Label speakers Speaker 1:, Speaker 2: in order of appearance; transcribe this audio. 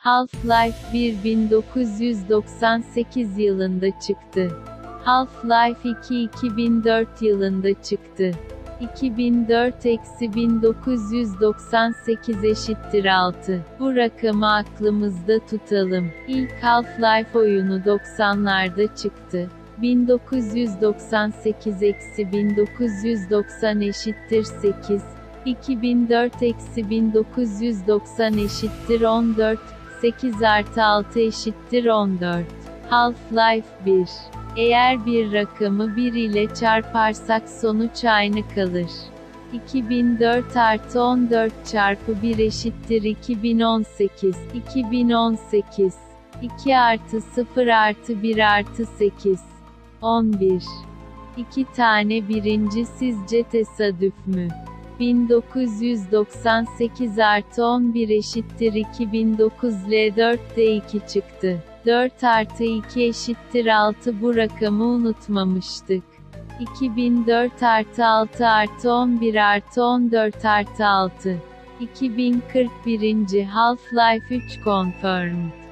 Speaker 1: Half-Life 1 1998 yılında çıktı. Half-Life 2 2004 yılında çıktı. 2004-1998 eşittir 6. Bu rakamı aklımızda tutalım. İlk Half-Life oyunu 90'larda çıktı. 1998-1990 eşittir 8. 2004-1990 eşittir 14. 8 artı 6 eşittir 14. Half-Life 1 eğer bir rakamı 1 ile çarparsak sonuç aynı kalır. 2004 artı 14 çarpı 1 eşittir 2018. 2018. 2 artı 0 artı 1 artı 8. 11. 2 tane birinci sizce tesadüf mü? 1998 artı 11 eşittir 2009 L4'te 2 çıktı. 4 artı 2 eşittir 6 bu rakamı unutmamıştık. 2004 artı 6 artı 11 artı 14 artı 6. 2041. Half-Life 3 Confirmed.